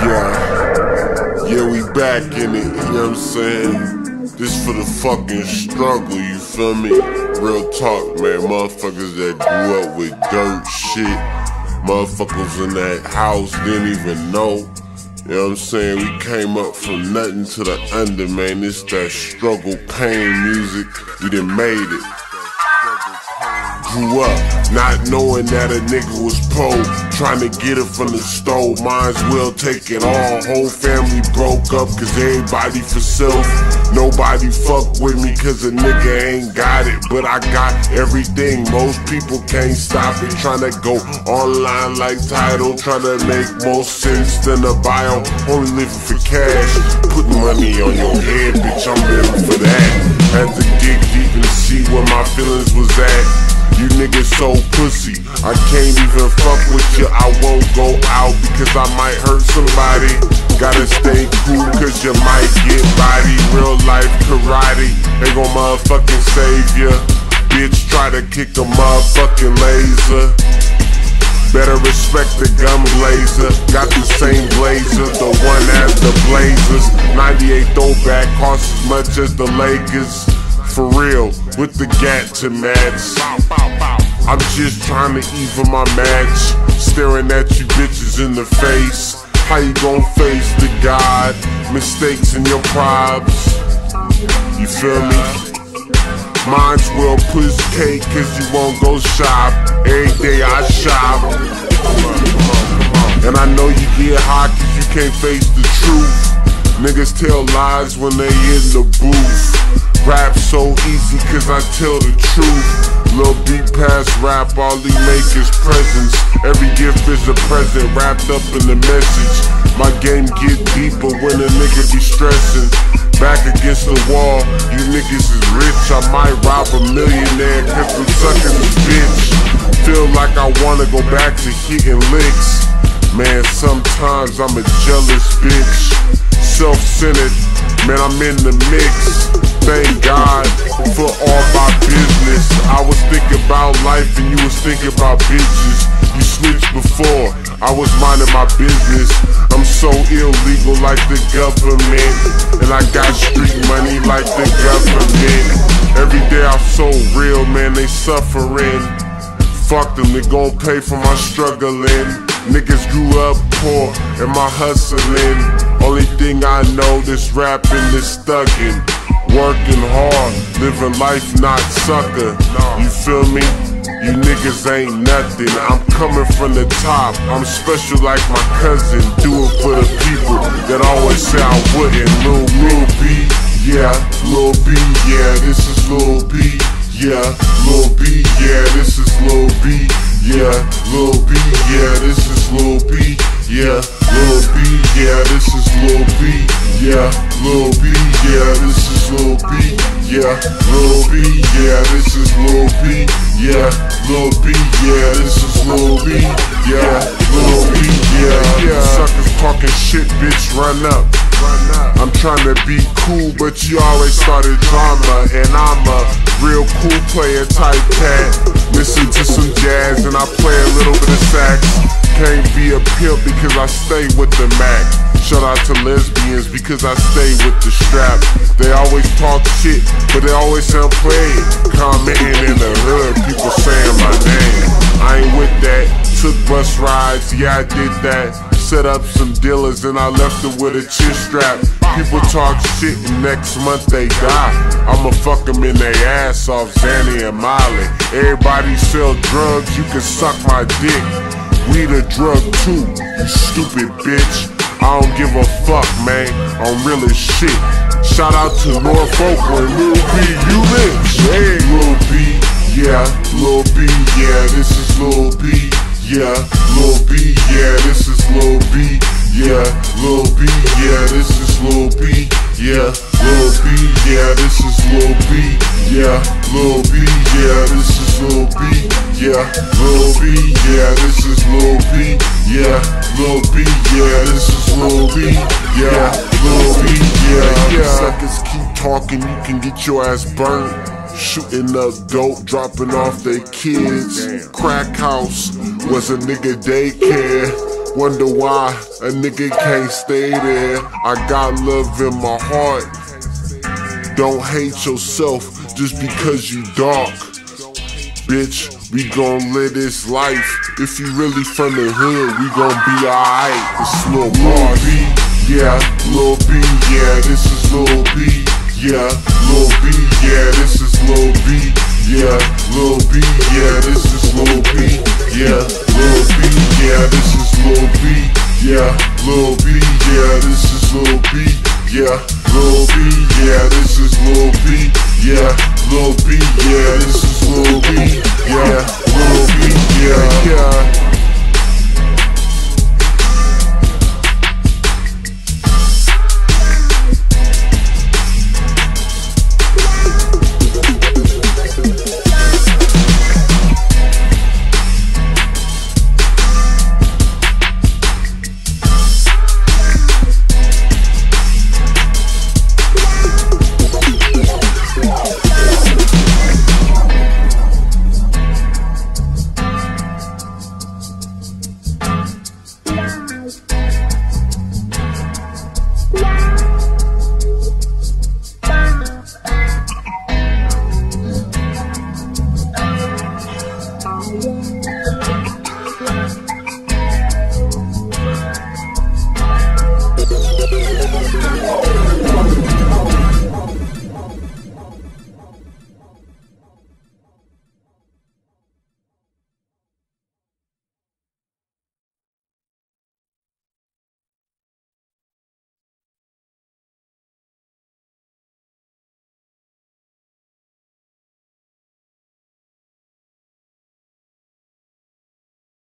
Yeah, yeah, we back in it, you know what I'm saying? This for the fucking struggle, you feel me? Real talk, man. Motherfuckers that grew up with dirt shit. Motherfuckers in that house didn't even know. You know what I'm saying? We came up from nothing to the under, man. This that struggle, pain music. We done made it grew up not knowing that a nigga was poor, trying to get it from the stove. Mine's will take it all. Whole family broke up cause everybody for self. Nobody fuck with me cause a nigga ain't got it, but I got everything. Most people can't stop it. Trying to go online like title, trying to make more sense than a bio. Only living for cash, put money on your head, bitch. I'm living for that. Had to dig deep and see where my feelings was at. So pussy. I can't even fuck with you. I won't go out because I might hurt somebody. Gotta stay cool cause you might get body. Real life karate. They gon' motherfucking save ya. Bitch, try to kick a motherfucking laser. Better respect the gun blazer. Got the same blazer, the one as the Blazers. 98 throwback costs as much as the Lakers for real with the gat to match. I'm just trying to even my match. Staring at you bitches in the face. How you gon' face the God? Mistakes in your props. You feel me? Mine's will push cake cause you won't go shop. Every day I shop. And I know you get hot cause you can't face the truth. Niggas tell lies when they in the booth. Rap so easy cause I tell the truth. Lil beat past rap, all he make is presents. Every gift is a present wrapped up in the message. My game get deeper when a nigga be stressing. Back against the wall, you niggas is rich. I might rob a millionaire cause I'm sucking the bitch. Feel like I wanna go back to hitting licks. Man, sometimes I'm a jealous bitch. Self-centered, man, I'm in the mix thank God for all my business. I was thinking about life and you was thinking about bitches. You snitched before, I was minding my business. I'm so illegal like the government. And I got street money like the government. Every day I'm so real, man, they suffering. Fuck them, they gon' pay for my struggling. Niggas grew up poor and my hustling. Only thing I know, this rapping, this thuggin'. Working hard, living life not sucker. You feel me? You niggas ain't nothing. I'm coming from the top. I'm special like my cousin. Do it for the people that always say I wouldn't. Lil, Lil B, yeah. Lil B, yeah. This is Lil B, yeah. Lil B, yeah. This is Lil B, yeah. Lil B, yeah. This is Lil B, yeah. Lil B, yeah. This is Lil B, yeah. Lil B, yeah. This is Lil B, yeah, Lil B, yeah, this is Lil B, yeah, Lil B, yeah, this is Lil B, yeah, talking shit, bitch, run up. I'm trying to be cool, but you always started drama, and I'm a real cool player type cat. Listen to some jazz, and I play a little bit of sax. Can't be a pimp because I stay with the Mac. Shout out to lesbians because I stay with the strap. They always talk shit, but they always sound played. Commenting in the hood, people saying my name. I ain't with that. Took bus rides, yeah I did that. Set up some dealers and I left them with a chin strap. People talk shit and next month they die. I'ma fuck them in their ass off Xanny and Molly. Everybody sell drugs, you can suck my dick. We the drug too, you stupid bitch. I don't give a fuck, man. I'm real as shit. Shout out to Norfolk and Lil B, you rich. Hey, Lil B, yeah, Lil B, yeah, this is Lil B, yeah, Lil B, yeah, this is Lil B, yeah, Lil B, yeah, this is Lil B, yeah, Lil B, yeah, this is Lil B, yeah, Lil B, yeah, this is Lil B, yeah, Lil B, yeah, this is Lil B, yeah, Lil B, yeah, this is Lil B, yeah, Lil B, yeah, yeah. Suckers keep talking, you can get your ass burnt. Shooting up dope, dropping off their kids. Crack house was a nigga daycare. Wonder why a nigga can't stay there. I got love in my heart. Don't hate yourself just because you dark. Bitch, we gon' live this life. If you really from the hood, we gon' be alright. It's Lil B, yeah, Lil B, yeah, this is Lil B, yeah, Lil B, yeah, this is Lil B, yeah, Lil B, yeah, this is Lil B, yeah,